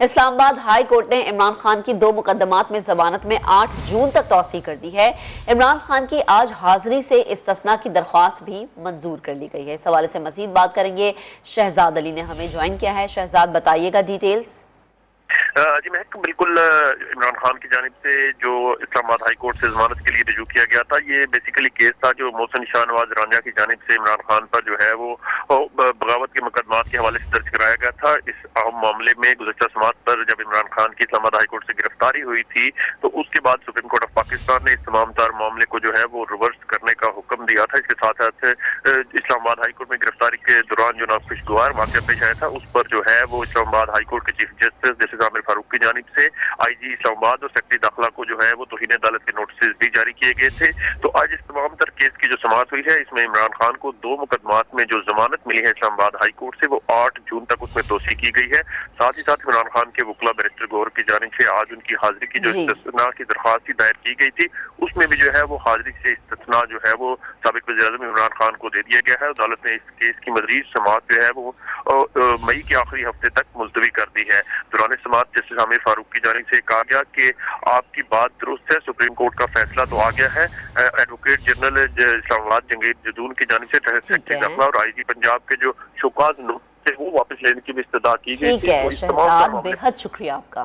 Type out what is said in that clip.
Islamabad high court ने इमरान खान की दो मुकदमात में जमानत में 8 जून तक तोसी कर दी है। इमरान खान की आज हाजिरी से इस्तना की दरख्वास्त भी मंजूर कर ली गई है। इस हवाले से मजीद बात करेंगे। शहजाद अली ने हमें ज्वाइन किया है। शहजाद, बताइएगा डिटेल्स। जी महक बिल्कुल इमरान खान की जानब से जो इस्लामाबाद हाई कोर्ट से जमानत के लिए रजू किया गया था, ये बेसिकली केस था जो मोहसन शाहनवाज रांझा की जानब से इमरान खान पर जो है वो के हवाले से दर्ज कराया गया था। इस अहम मामले में गुजशत समात पर जब इमरान खान की इस्लामाबाद हाईकोर्ट से गिरफ्तारी हुई थी तो उसके बाद सुप्रीम कोर्ट ऑफ़ पाकिस्तान ने इस तमाम तार मामले को जो है वो रिवर्स करने का हुक्म दिया था। इसके साथ साथ इस्लामाबाद हाई कोर्ट में गिरफ्तारी के दौरान जो नाखुशगवार वाक्य पेश आया था उस पर जो है वो इस्लामाबाद हाईकोर्ट के chief justice justice Aamir Farooq की जानब से आई जी इस्लामाबाद और सेक्रेटरी दाखिला को जो है वो तोहिन अदालत के नोटिस भी जारी किए गए थे। तो आज इस तमाम तर केस की जो समाप्त हुई है इसमें इमरान खान को दो मुकदमात में जो जमानत मिली है इस्लामाबाद हाईकोर्ट से वो आठ जून तक उसमें तोसी की गई है। साथ ही साथ इमरान खान के वकला बैरिस्टर गौर की जानब से आज उनकी हाजिरी की जो इस्तना की दरख्वास्त दायर की गई थी उसमें भी जो है वो हाजिरी से इस्तना जो है वो सबक वजी इमरान खान को दे दिया गया है। अदालत ने इस केस की मजीद समात जो है वो मई के आखिरी हफ़्ते तक मुलतवी कर दी है। दौरान समात जस्टिस आमिर फारूक की जानब से कहा गया कि आपकी बात दुरुस्त है सुप्रीम कोर्ट का फैसला तो आ गया है। एडवोकेट जनरल इस्लामाबाद जंगीर जदून की जानब से सेक्रेटरी दाखिला और आई जी पंजाब के जो शोकाज वो वापस लेने की भी इस्तः की गई है बेहद शुक्रिया आपका।